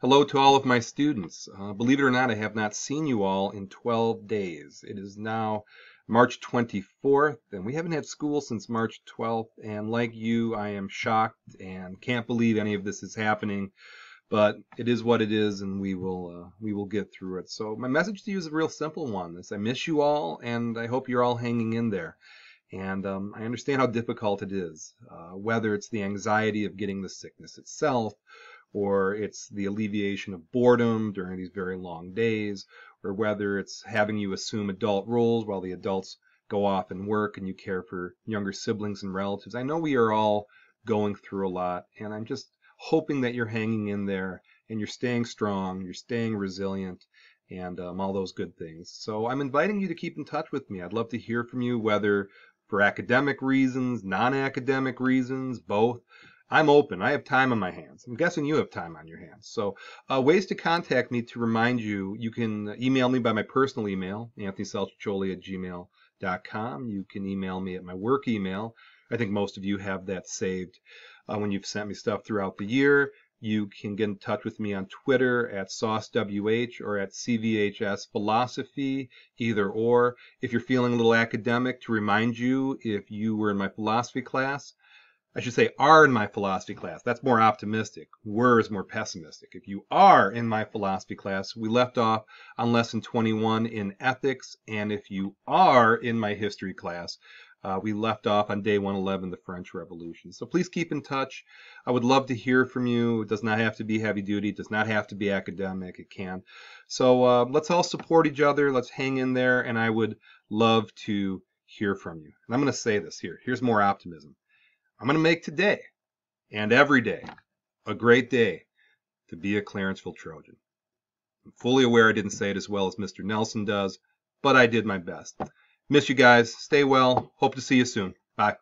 Hello to all of my students. Uh, believe it or not, I have not seen you all in 12 days. It is now March 24th, and we haven't had school since March 12th. And like you, I am shocked and can't believe any of this is happening. But it is what it is, and we will uh, we will get through it. So my message to you is a real simple one: is I miss you all, and I hope you're all hanging in there. And um, I understand how difficult it is, uh, whether it's the anxiety of getting the sickness itself, or it's the alleviation of boredom during these very long days, or whether it's having you assume adult roles while the adults go off and work and you care for younger siblings and relatives. I know we are all going through a lot, and I'm just hoping that you're hanging in there and you're staying strong, you're staying resilient, and um, all those good things. So I'm inviting you to keep in touch with me. I'd love to hear from you, whether for academic reasons, non academic reasons, both. I'm open. I have time on my hands. I'm guessing you have time on your hands. So, uh, ways to contact me to remind you you can email me by my personal email, anthonysalcicholi at gmail.com. You can email me at my work email. I think most of you have that saved uh, when you've sent me stuff throughout the year. You can get in touch with me on Twitter at SauceWH or at CVHS Philosophy, either or. If you're feeling a little academic, to remind you, if you were in my philosophy class, I should say are in my philosophy class. That's more optimistic. Were is more pessimistic. If you are in my philosophy class, we left off on lesson 21 in ethics. And if you are in my history class, uh, we left off on day 111, the French Revolution. So please keep in touch. I would love to hear from you. It does not have to be heavy duty. It does not have to be academic. It can. So uh, let's all support each other. Let's hang in there. And I would love to hear from you. And I'm going to say this here. Here's more optimism. I'm going to make today and every day a great day to be a Clarenceville Trojan. I'm fully aware I didn't say it as well as Mr. Nelson does, but I did my best. Miss you guys. Stay well. Hope to see you soon. Bye.